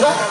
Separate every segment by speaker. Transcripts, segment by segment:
Speaker 1: 있어?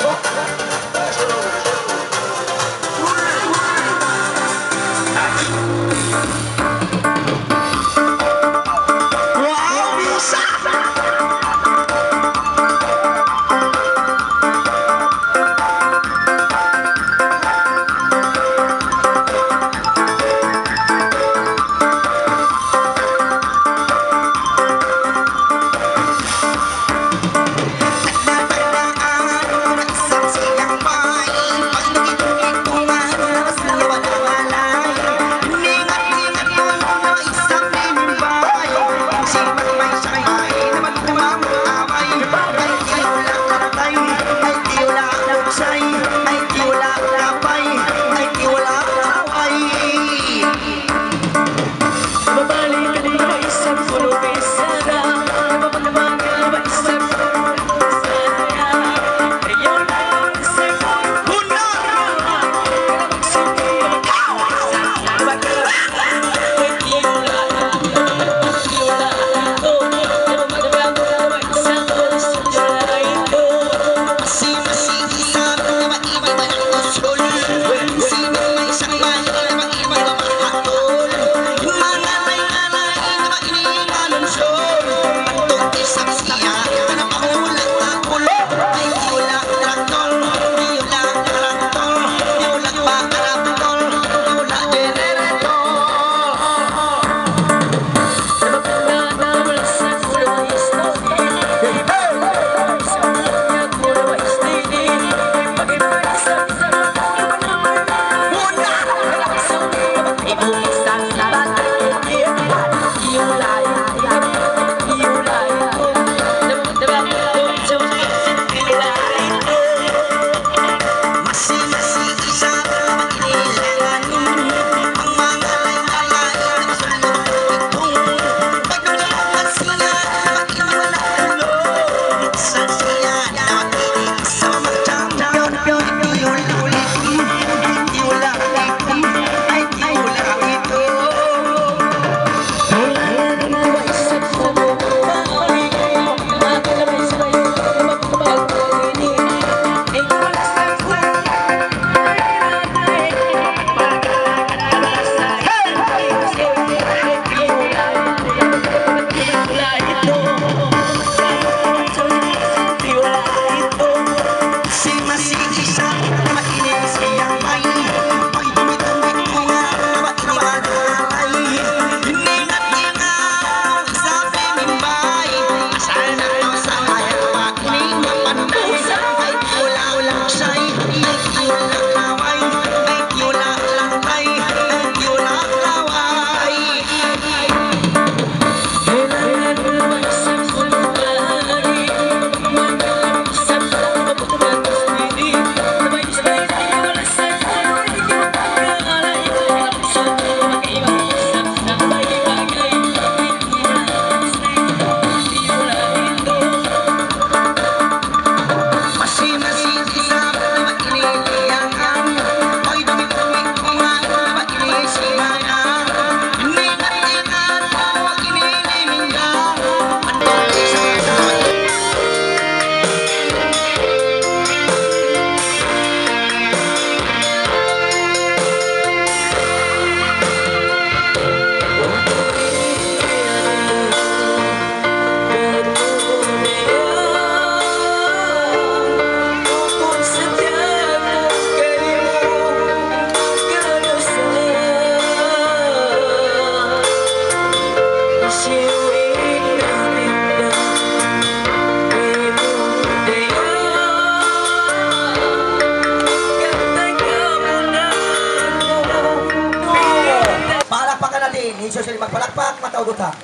Speaker 1: utang.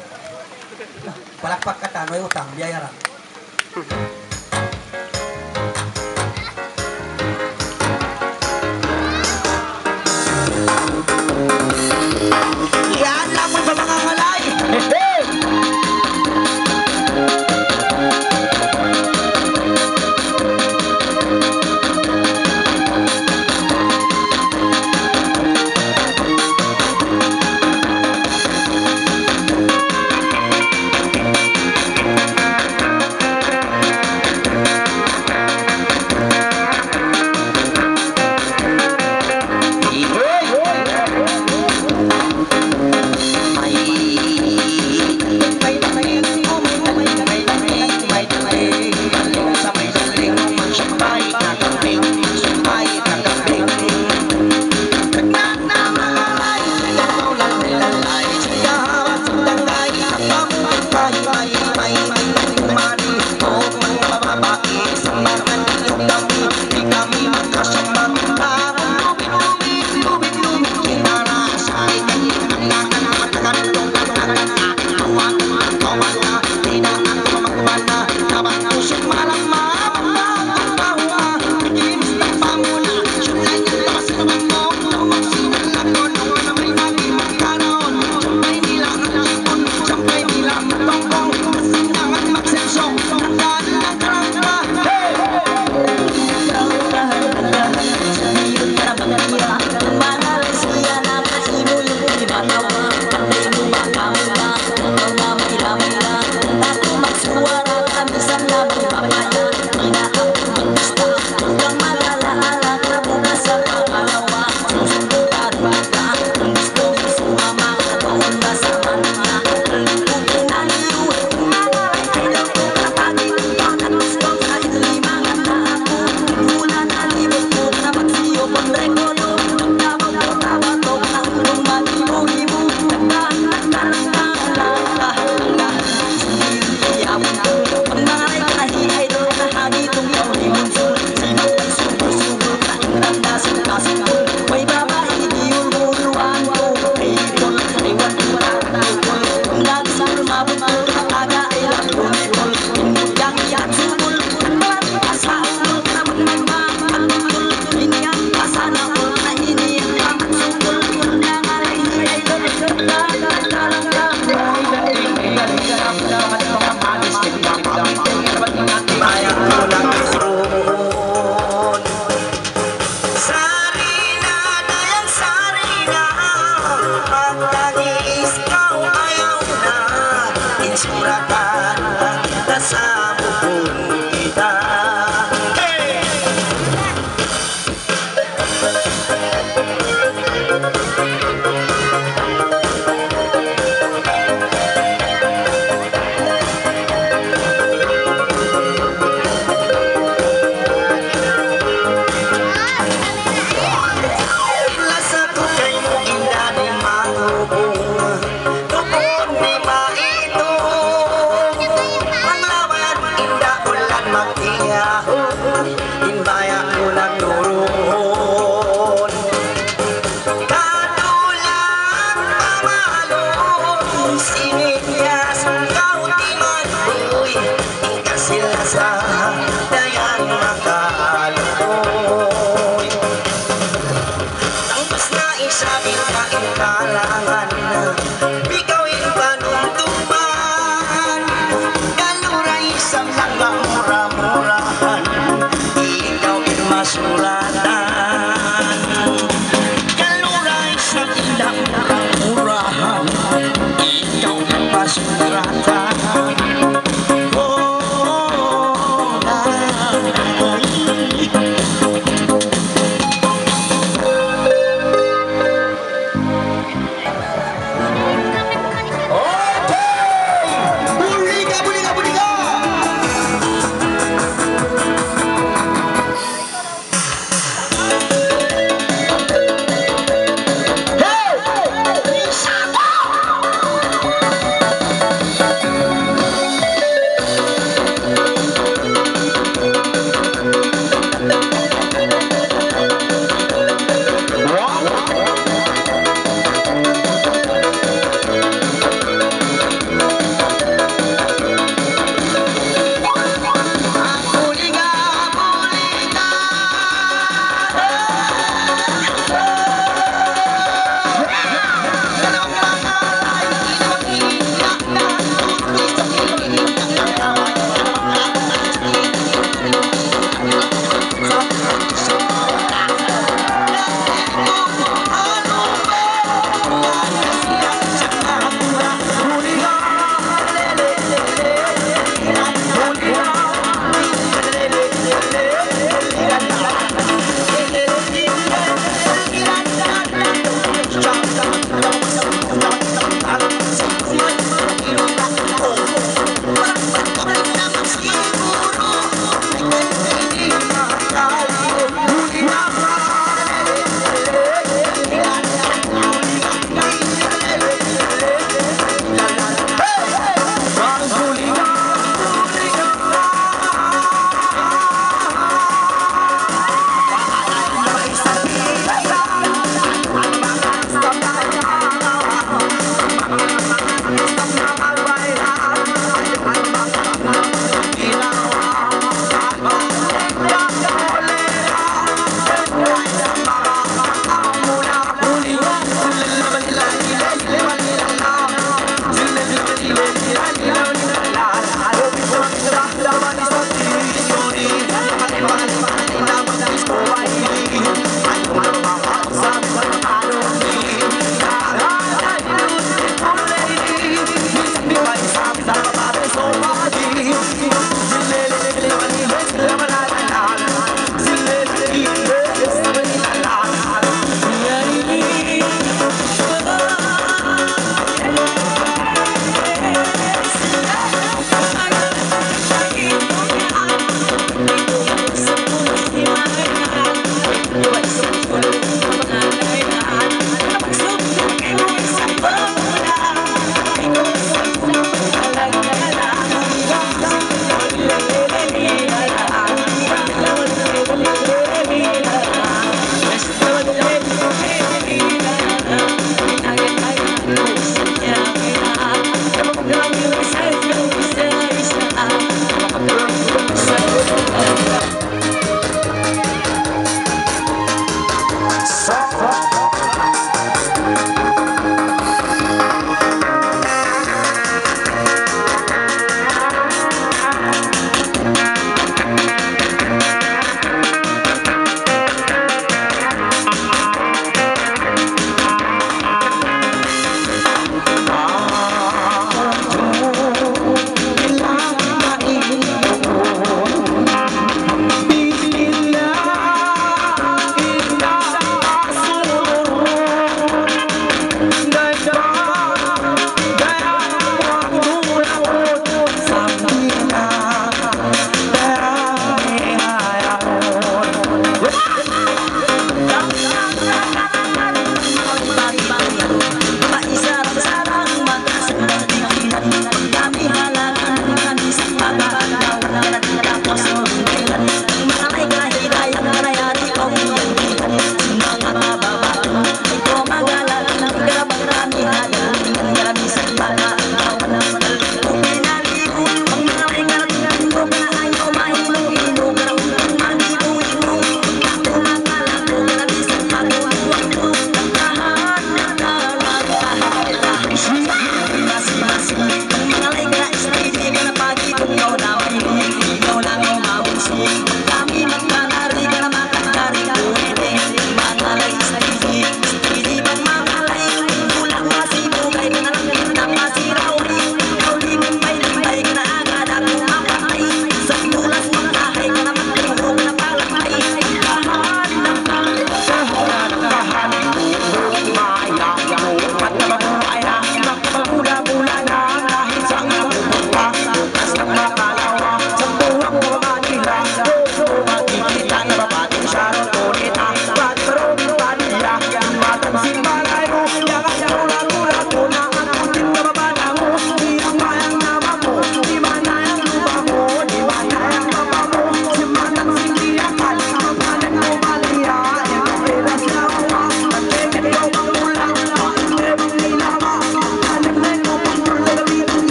Speaker 1: Palakpak ka tanoy utang, biyayaran. Thank you. si la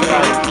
Speaker 1: Right.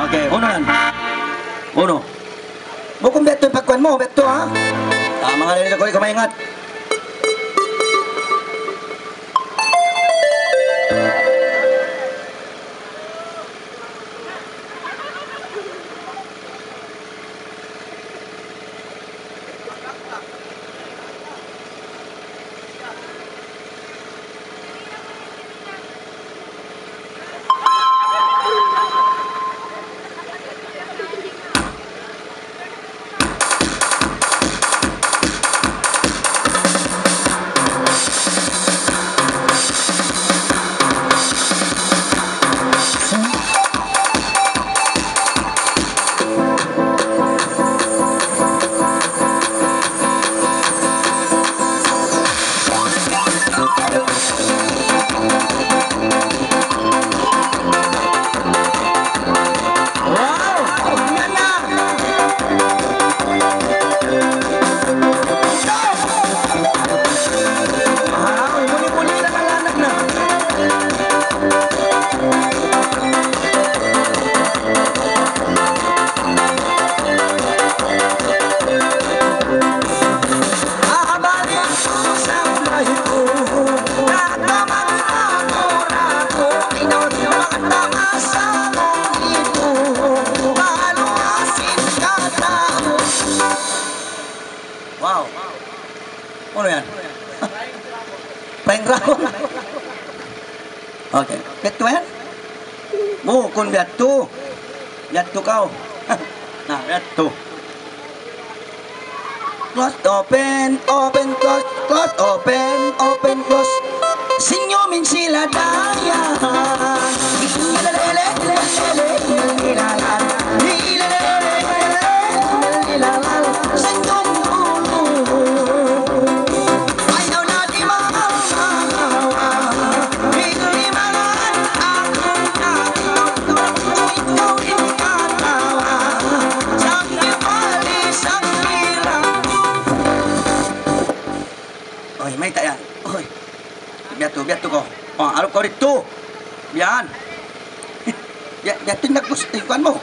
Speaker 2: Oke, uno yan. Uno. Bukong beto yung pagkuhan mo, beto ha. Tama nga rin ako, ikaw maingat. Close, open, open, close, close, open, open, close. Sinyuming sila daya. Oh, alok ko rito. Yan. Yan, yan tingnan ko sa mo.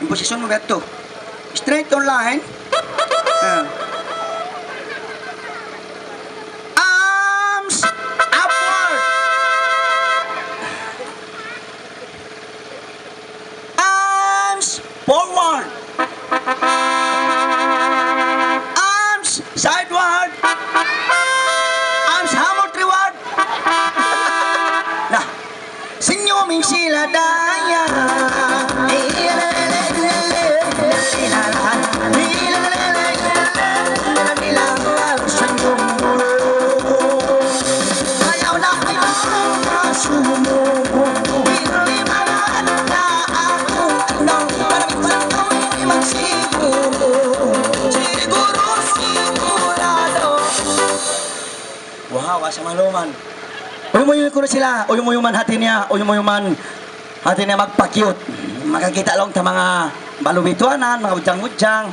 Speaker 2: Yung posisyon mo gato. Straight on line. Uyumuyo ko na sila Uyumuyo man hati niya Uyumuyo man hati niya magpakyut Makakita lang ta mga balubituanan Mga udyang-udyang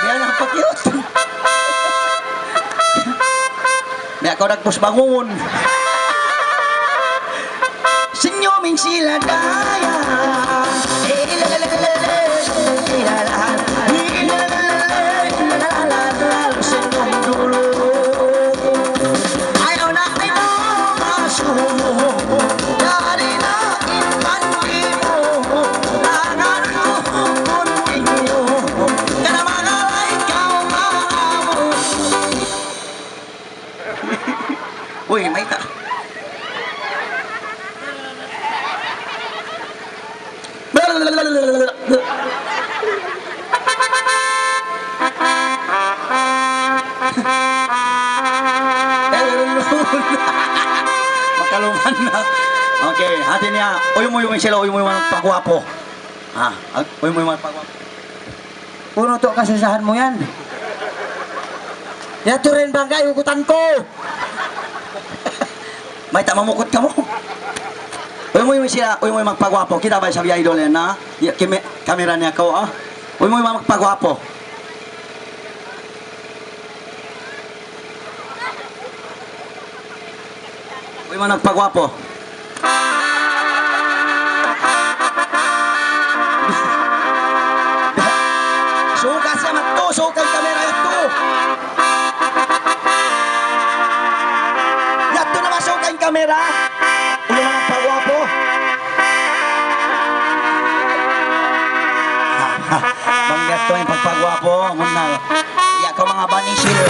Speaker 2: Biya na pakyut. Biya ko nagpus bangun. Senyuming sila daya. Senyum
Speaker 1: Yato rin bangga, ugutan ko.
Speaker 2: May tamamukot ka mo. Uy mo yung sila, uy mo yung magpagwapo. Kita ba sabi idol yan na? Ya, Kime, kamera niya ko, ah. Uy mo yung magpagwapo. Uy mo nagpagwapo. Suka siya matto, suka kamera yato. camera. Yung mga pagwapo. Manggas ko yung pagpagwapo. Muna, iya ko mga banisir.